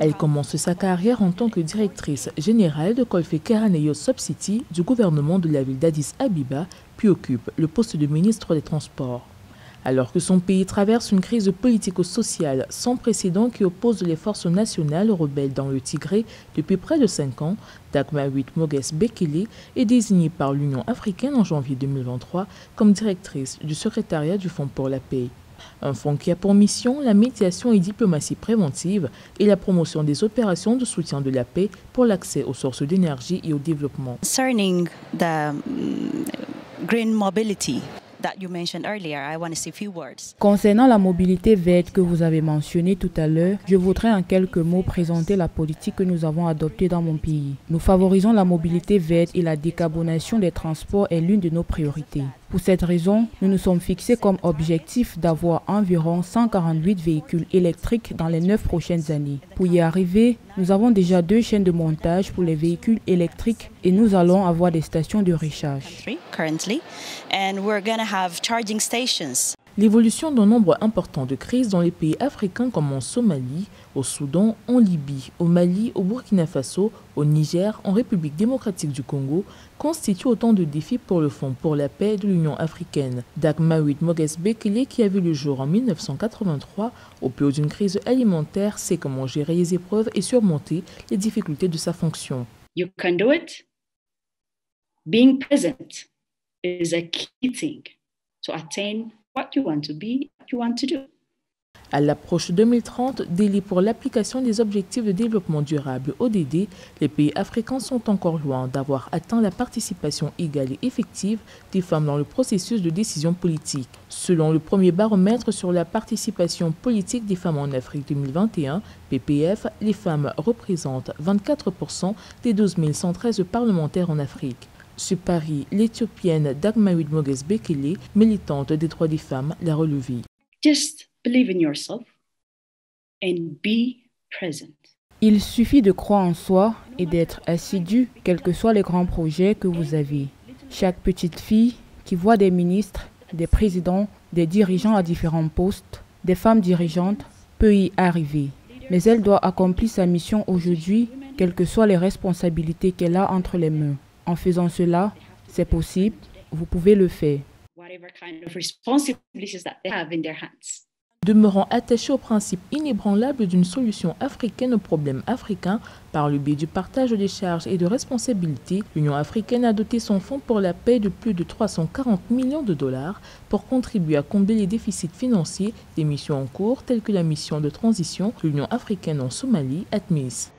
Elle commence sa carrière en tant que directrice générale de Colfe Keraneyo Subcity du gouvernement de la ville d'Addis Abiba, puis occupe le poste de ministre des Transports. Alors que son pays traverse une crise politico-sociale sans précédent qui oppose les forces nationales rebelles dans le Tigré depuis près de cinq ans, Dagmar 8 Moges Bekele est désignée par l'Union africaine en janvier 2023 comme directrice du secrétariat du Fonds pour la paix. Un fonds qui a pour mission la médiation et diplomatie préventive et la promotion des opérations de soutien de la paix pour l'accès aux sources d'énergie et au développement. Concerning the mm, green mobility, Concernant la mobilité verte que vous avez mentionnée tout à l'heure, je voudrais en quelques mots présenter la politique que nous avons adoptée dans mon pays. Nous favorisons la mobilité verte et la décarbonation des transports est l'une de nos priorités. Pour cette raison, nous nous sommes fixés comme objectif d'avoir environ 148 véhicules électriques dans les 9 prochaines années. Pour y arriver, nous avons déjà deux chaînes de montage pour les véhicules électriques et nous allons avoir des stations de recharge. L'évolution d'un nombre important de crises dans les pays africains comme en Somalie, au Soudan, en Libye, au Mali, au Burkina Faso, au Niger, en République démocratique du Congo constitue autant de défis pour le Fonds pour la paix de l'Union africaine. Dagmawit Moges Bekele, qui a vu le jour en 1983 au plus d'une crise alimentaire, sait comment gérer les épreuves et surmonter les difficultés de sa fonction. You can do it. Being present is a key thing to attain what you want to be, what you want to do. À l'approche 2030, délai pour l'application des objectifs de développement durable ODD, les pays africains sont encore loin d'avoir atteint la participation égale et effective des femmes dans le processus de décision politique. Selon le premier baromètre sur la participation politique des femmes en Afrique 2021, PPF, les femmes représentent 24% des 12 113 parlementaires en Afrique. Sur Paris, l'Éthiopienne Dagmawid Moges Bekele, militante des droits des femmes, l'a relevé. Just believe in yourself and be present. Il suffit de croire en soi et d'être assidu, quels que soient les grands projets que vous avez. Chaque petite fille qui voit des ministres, des présidents, des dirigeants à différents postes, des femmes dirigeantes, peut y arriver. Mais elle doit accomplir sa mission aujourd'hui, quelles que soient les responsabilités qu'elle a entre les mains. En faisant cela, c'est possible, vous pouvez le faire. Demeurant attaché au principe inébranlable d'une solution africaine aux problèmes africains par le biais du partage des charges et de responsabilités, l'Union africaine a doté son fonds pour la paix de plus de 340 millions de dollars pour contribuer à combler les déficits financiers des missions en cours telles que la mission de transition de l'Union africaine en Somalie, ATMIS.